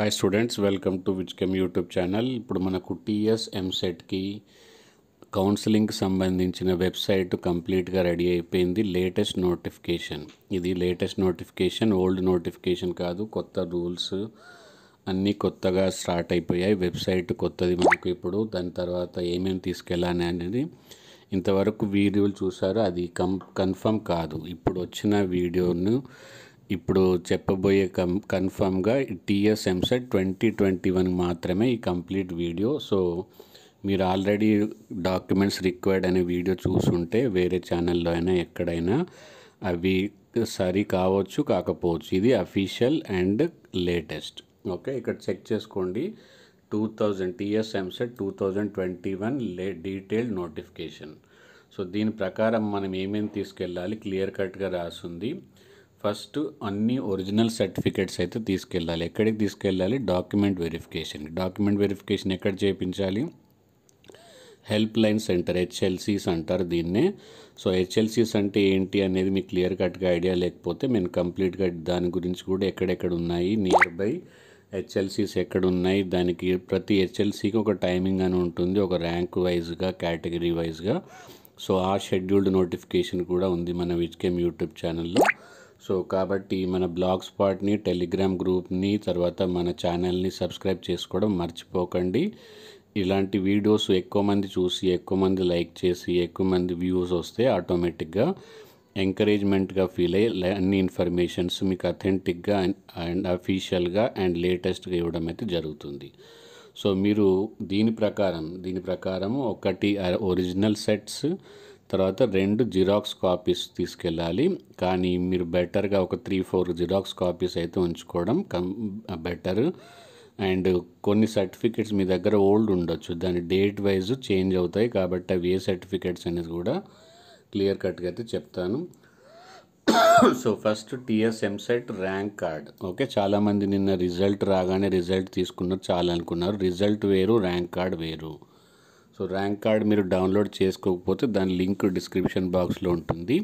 Hi students welcome to విచ్కెమ్ YouTube channel ఇప్పుడు మనకు టీఎస్ ఎంసెట్కి కౌన్సిలింగ్కి సంబంధించిన వెబ్సైట్ కంప్లీట్గా రెడీ అయిపోయింది. లేటెస్ట్ నోటిఫికేషన్ ఇది లేటెస్ట్ నోటిఫికేషన్ ఓల్డ్ నోటిఫికేషన్ కాదు కొత్త రూల్స్ అన్నీ కొత్తగా స్టార్ట్ అయిపోయాయి. వెబ్సైట్ కొత్తది మనకు ఇప్పుడు. దాని తర్వాత ఏమేమి తీసుకెళ్ళాలి అనేది ఇంతవరకు వీడియోలు చూసారో? అది కం కన్ఫర్మ్ కాదు. ఇప్పుడు వచ్చిన వీడియోను ఇప్పుడు చెప్పబోయే కం కన్ఫర్మ్గా TS EAMCET twenty twenty one మాత్రమే ఈ కంప్లీట్ వీడియో. సో మీరు ఆల్రెడీ డాక్యుమెంట్స్ రిక్వైర్డ్ అనే వీడియో చూసుంటే వేరే ఛానల్లో అయినా ఎక్కడైనా అవి సరి కావచ్చు కాకపోవచ్చు. ఇది అఫీషియల్ అండ్ లేటెస్ట్. ఓకే ఇక్కడ చెక్ చేసుకోండి. Two thousand TS EAMCET two thousand twenty one లే డీటెయిల్డ్ నోటిఫికేషన్. సో దీని ప్రకారం మనం ఏమేమి తీసుకెళ్ళాలి? క్లియర్ కట్గా రాసుంది. ఫస్ట్ అన్ని ఒరిజినల్ సర్టిఫికేట్స్ అయితే తీసుకెళ్ళాలి. ఎక్కడికి తీసుకెళ్ళాలి? Document verification. డాక్యుమెంట్ వెరిఫికేషన్ ఎక్కడ చేయించాలి? హెల్ప్ లైన్ సెంటర్ హెచ్ఎల్సీస్ అంటారు దీన్నే. సో హెచ్ఎల్సీస్ అంటే ఏంటి అనేది మీకు క్లియర్ కట్గా ఐడియా లేకపోతే నేను కంప్లీట్గా దాని గురించి కూడా ఎక్కడెక్కడ ఉన్నాయి? నియర్ బై హెచ్ఎల్సీస్ ఎక్కడ ఉన్నాయి? దానికి ప్రతి హెచ్ఎల్సీకి ఒక టైమింగ్ అని ఉంటుంది ఒక ర్యాంక్ వైజ్గా కేటగిరీ వైజ్గా. సో ఆ షెడ్యూల్డ్ నోటిఫికేషన్ కూడా ఉంది మన విచ్కెమ్ యూట్యూబ్ ఛానల్లో. సో కాబట్టి మన బ్లాగ్ స్పాట్ని టెలిగ్రామ్ గ్రూప్ని తర్వాత మన ఛానల్ని సబ్స్క్రైబ్ చేసుకోవడం మర్చిపోకండి. ఇలాంటి వీడియోస్ ఎక్కువ మంది చూసి ఎక్కువ మంది లైక్ చేసి ఎక్కువ మంది వ్యూస్ వస్తే ఆటోమేటిక్గా ఎంకరేజ్మెంట్గా ఫీల్ అయ్యి అన్ని ఇన్ఫర్మేషన్స్ మీకు అథెంటిక్గా అండ్ అఫీషియల్గా అండ్ లేటెస్ట్గా ఇవ్వడం అయితే జరుగుతుంది. సో మీరు దీని ప్రకారం దీని ప్రకారం ఒకటి ఒరిజినల్ సెట్స్ తర్వాత రెండు జిరాక్స్ కాపీస్ తీసుకెళ్ళాలి. కానీ మీరు బెటర్గా ఒక త్రీ ఫోర్ జిరాక్స్ కాపీస్ అయితే ఉంచుకోవడం కం బెటర్. అండ్ కొన్ని సర్టిఫికెట్స్ మీ దగ్గర ఓల్డ్ ఉండొచ్చు. దాని డేట్ వైజ్ చేంజ్ అవుతాయి కాబట్టి అవి ఏ సర్టిఫికెట్స్ అనేది కూడా క్లియర్ కట్గా అయితే చెప్తాను. So first TS EAMCET rank card. Okay చాలామంది నిన్న రిజల్ట్ రాగానే రిజల్ట్ తీసుకున్నారు చాలా అనుకున్నారు. రిజల్ట్ వేరు ర్యాంక్ కార్డ్ వేరు. సో ర్యాంక్ కార్డ్ మీరు డౌన్లోడ్ చేసుకోకపోతే దాని లింక్ డిస్క్రిప్షన్ బాక్స్లో ఉంటుంది.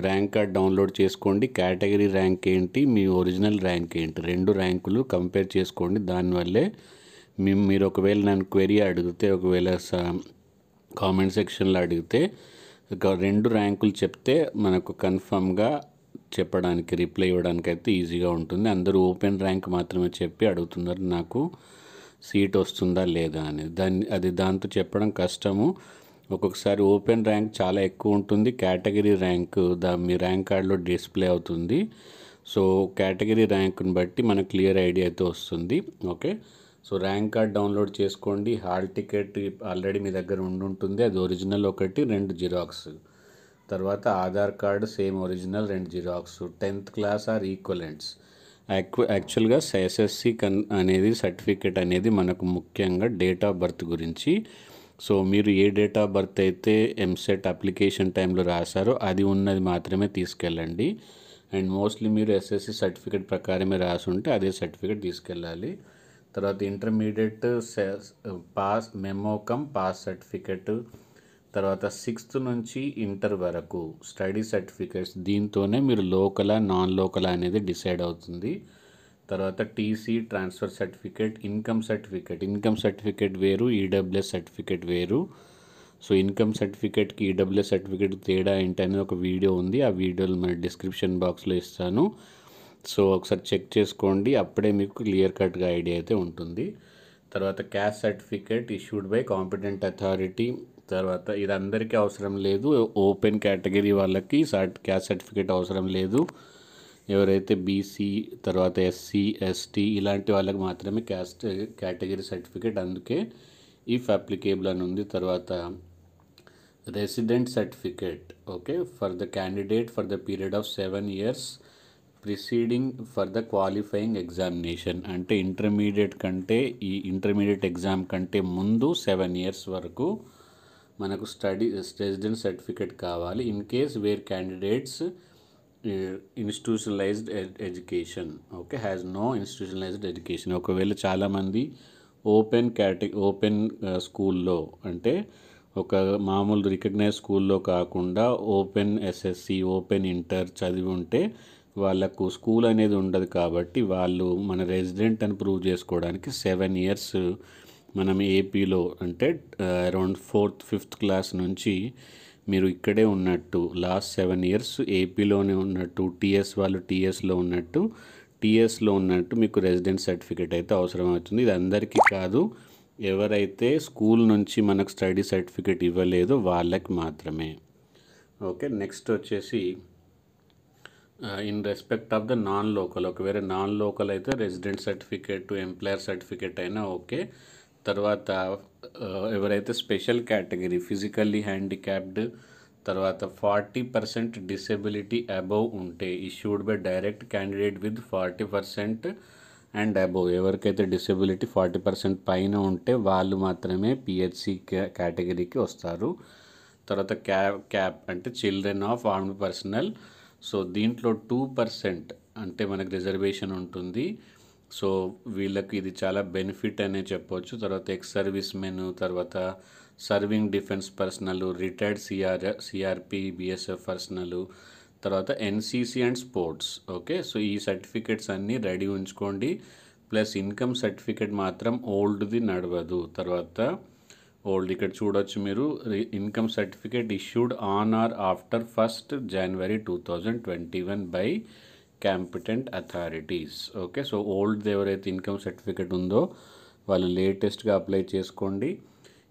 ర్యాంక్ కార్డ్ డౌన్లోడ్ చేసుకోండి. కేటగిరీ ర్యాంక్ ఏంటి? మీ ఒరిజినల్ ర్యాంక్ ఏంటి? రెండు ర్యాంకులు కంపేర్ చేసుకోండి. దానివల్లే మీ మీరు ఒకవేళ నన్ను క్వెరీ అడిగితే ఒకవేళ కామెంట్ సెక్షన్లో అడిగితే ఒక రెండు ర్యాంకులు చెప్తే మనకు కన్ఫర్మ్గా చెప్పడానికి రిప్లై ఇవ్వడానికి అయితే ఈజీగా ఉంటుంది. అందరూ ఓపెన్ ర్యాంక్ మాత్రమే చెప్పి అడుగుతున్నారు నాకు. సీట్ వస్తుందా లేదా అనేది. దాన్ని అది దాంతో చెప్పడం కష్టము. ఒక్కొక్కసారి ఓపెన్ ర్యాంక్ చాలా ఎక్కువ ఉంటుంది. కేటగిరీ ర్యాంక్ దా మీ ర్యాంక్ కార్డులో డిస్ప్లే అవుతుంది. సో కేటగిరీ ర్యాంక్ని బట్టి మనకు క్లియర్ ఐడియా అయితే వస్తుంది. Okay? So rank card download చేసుకోండి. హాల్ టికెట్ ఆల్రెడీ మీ దగ్గర ఉండి ఉంటుంది. అది ఒరిజినల్ ఒకటి రెండు జిరాక్స్. తర్వాత ఆధార్ కార్డు సేమ్ ఒరిజినల్ రెండు xerox. Tenth class or equivalents. యాక్చు యాక్చువల్గా ఎస్ఎస్సి కన్ అనేది సర్టిఫికేట్ అనేది మనకు ముఖ్యంగా డేట్ ఆఫ్ బర్త్ గురించి. సో మీరు ఏ డేట్ ఆఫ్ బర్త్ అయితే ఎంసెట్ అప్లికేషన్ టైంలో రాశారో అది ఉన్నది మాత్రమే తీసుకెళ్ళండి. అండ్ మోస్ట్లీ మీరు ఎస్ఎస్సి సర్టిఫికేట్ ప్రకారమే రాసి ఉంటే అదే సర్టిఫికేట్ తీసుకెళ్ళాలి. తర్వాత intermediate pass memo cum pass certificate తర్వాత సిక్స్త్ నుంచి ఇంటర్ వరకు స్టడీ సర్టిఫికేట్స్ దీంతోనే మీరు లోకలా నాన్ లోకలా అనేది డిసైడ్ అవుతుంది. తర్వాత TC transfer certificate income certificate. Income certificate వేరు ఈడబ్ల్యూఎస్ సర్టిఫికేట్ వేరు. సో ఇన్కమ్ సర్టిఫికేట్కి ఈడబ్ల్యూఎస్ సర్టిఫికేట్ తేడా ఏంటి అనేది ఒక వీడియో ఉంది. ఆ వీడియోలు మన డిస్క్రిప్షన్ బాక్స్లో ఇస్తాను. సో ఒకసారి చెక్ చేసుకోండి. అప్పుడే మీకు క్లియర్ కట్గా ఐడియా అయితే ఉంటుంది. తర్వాత caste certificate issued by competent authority. తర్వాత ఇది అందరికీ అవసరం లేదు. ఓపెన్ కేటగిరీ వాళ్ళకి క్యాస్ట్ సర్టిఫికేట్ అవసరం లేదు. ఎవరైతే బీసీ తర్వాత ఎస్సీ ఎస్టీ ఇలాంటి వాళ్ళకి మాత్రమే క్యాస్ట్ కేటగిరీ సర్టిఫికేట్ అందుకే ఇఫ్ అప్లికేబుల్ అని ఉంది. తర్వాత resident certificate okay for the candidate for the period of seven years preceding for the qualifying examination. అంటే ఇంటర్మీడియట్ కంటే ఈ ఇంటర్మీడియట్ ఎగ్జామ్ కంటే ముందు సెవెన్ ఇయర్స్ వరకు మనకు స్టడీ రెసిడెంట్ సర్టిఫికేట్ కావాలి in case where candidates institutionalized education. Okay has no institutionalized education. ఒకవేళ చాలామంది ఓపెన్ కేటగి ఓపెన్ స్కూల్లో అంటే ఒక మామూలు రికగ్నైజ్ స్కూల్లో కాకుండా ఓపెన్ ఎస్ఎస్సి ఓపెన్ ఇంటర్ చదివి ఉంటే వాళ్ళకు స్కూల్ అనేది ఉండదు కాబట్టి వాళ్ళు మన రెసిడెంట్ అని ప్రూవ్ చేసుకోవడానికి సెవెన్ ఇయర్స్ మనం ఏపీలో అంటే అరౌండ్ ఫోర్త్ ఫిఫ్త్ క్లాస్ నుంచి మీరు ఇక్కడే ఉన్నట్టు లాస్ట్ సెవెన్ ఇయర్స్ ఏపీలోనే ఉన్నట్టు టీఎస్ వాళ్ళు టీఎస్లో ఉన్నట్టు టీఎస్లో ఉన్నట్టు మీకు రెసిడెంట్ సర్టిఫికేట్ అయితే అవసరం అవుతుంది. ఇది అందరికీ కాదు ఎవరైతే స్కూల్ నుంచి మనకు స్టడీ సర్టిఫికేట్ ఇవ్వలేదో వాళ్ళకి మాత్రమే. ఓకే నెక్స్ట్ వచ్చేసి in respect of the non local ఒకవేళ నాన్ లోకల్ అయితే రెసిడెంట్ సర్టిఫికేట్ ఎంప్లాయర్ సర్టిఫికేట్ అయినా ఓకే. తర్వాత uh, ఎవరైతే స్పెషల్ కేటగిరీ ఫిజికల్లీ హ్యాండిక్యాప్డ్ తర్వాత ఫార్టీ పర్సెంట్ డిసెబిలిటీ అబవ్ ఉంటే issued by direct candidate with forty percent and above. ఎవరికైతే disability forty percent పైన ఉంటే వాళ్ళు మాత్రమే పిహెచ్సి కేటగిరీకి వస్తారు. తర్వాత క్యాప్ క్యాప్ అంటే children of armed personnel. So దీంట్లో టూ పర్సెంట్ అంటే మనకు రిజర్వేషన్ ఉంటుంది. సో వీళ్ళకి ఇది చాలా బెనిఫిట్ అనే చెప్పవచ్చు తర్వాత ఎక్స్ సర్వీస్ మెన్ తర్వాత serving defence personnel retired CR CRP BSF personnel తర్వాత NCC and sports. Okay? So ఈ సర్టిఫికెట్స్ అన్నీ రెడీ ఉంచుకోండి. ప్లస్ ఇన్కమ్ సర్టిఫికేట్ మాత్రం ఓల్డ్ది నడవదు. తర్వాత ఓల్డ్ ఇక్కడ చూడొచ్చు మీరు. Income certificate issued on or after first January two thousand twenty one by competent authorities okay so old ఎవరైతే ఇన్కమ్ సర్టిఫికేట్ ఉందో వాళ్ళు లేటెస్ట్గా అప్లై చేసుకోండి.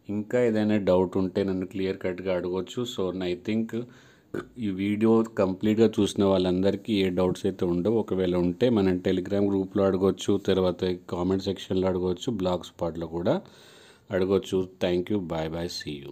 ఇంకా ఏదైనా డౌట్ ఉంటే నన్ను క్లియర్ కట్గా అడగవచ్చు సో ఐ థింక్ ఈ వీడియో కంప్లీట్గా చూసిన వాళ్ళందరికీ ఏ డౌట్స్ అయితే ఉండవు ఒకవేళ ఉంటే మనం టెలిగ్రామ్ గ్రూప్లో అడగవచ్చు తర్వాత కామెంట్ సెక్షన్లో అడగవచ్చు బ్లాగ్ స్పాట్లో కూడా అడగవచ్చు thank you bye bye see you